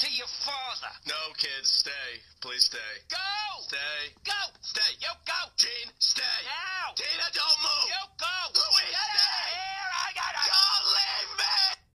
to your father. No, kids, stay. Please stay. Go! Stay.